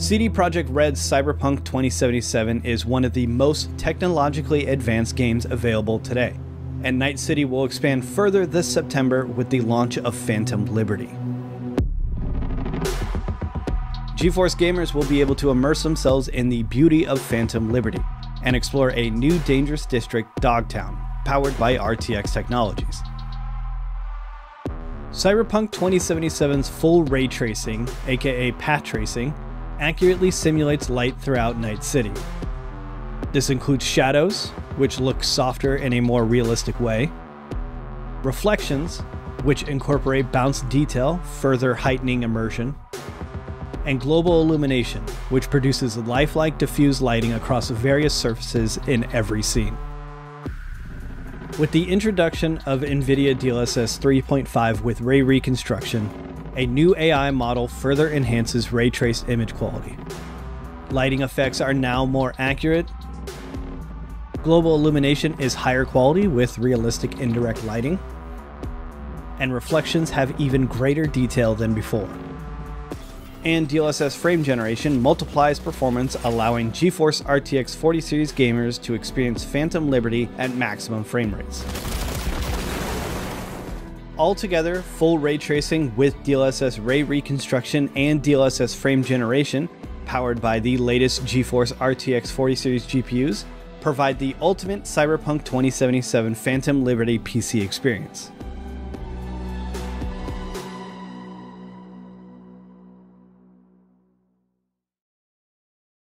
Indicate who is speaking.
Speaker 1: CD Projekt Red's Cyberpunk 2077 is one of the most technologically advanced games available today, and Night City will expand further this September with the launch of Phantom Liberty. GeForce gamers will be able to immerse themselves in the beauty of Phantom Liberty and explore a new dangerous district, Dogtown, powered by RTX technologies. Cyberpunk 2077's full ray tracing, aka path tracing, accurately simulates light throughout Night City. This includes shadows, which look softer in a more realistic way, reflections, which incorporate bounce detail, further heightening immersion, and global illumination, which produces lifelike diffused lighting across various surfaces in every scene. With the introduction of NVIDIA DLSS 3.5 with ray reconstruction, a new AI model further enhances ray traced image quality. Lighting effects are now more accurate. Global illumination is higher quality with realistic indirect lighting. And reflections have even greater detail than before and DLSS frame generation multiplies performance, allowing GeForce RTX 40 series gamers to experience Phantom Liberty at maximum frame rates. Altogether, full ray tracing with DLSS ray reconstruction and DLSS frame generation, powered by the latest GeForce RTX 40 series GPUs, provide the ultimate Cyberpunk 2077 Phantom Liberty PC experience.